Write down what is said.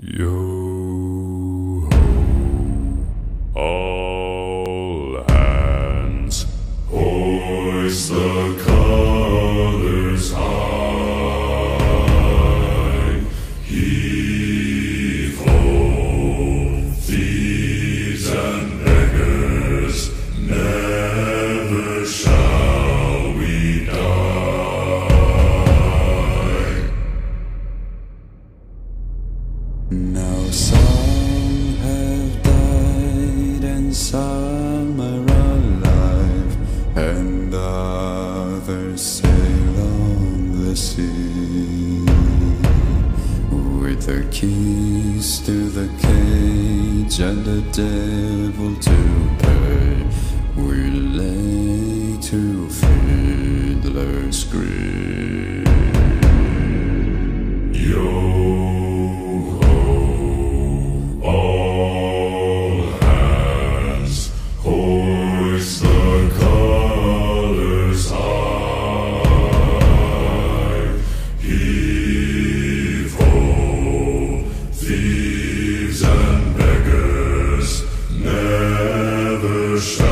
Yo ho, all hands, hoist the colors high. Now some have died and some are alive, and others sail on the sea. With the keys to the cage and the devil to pay, we lay to Fiddler's Green. już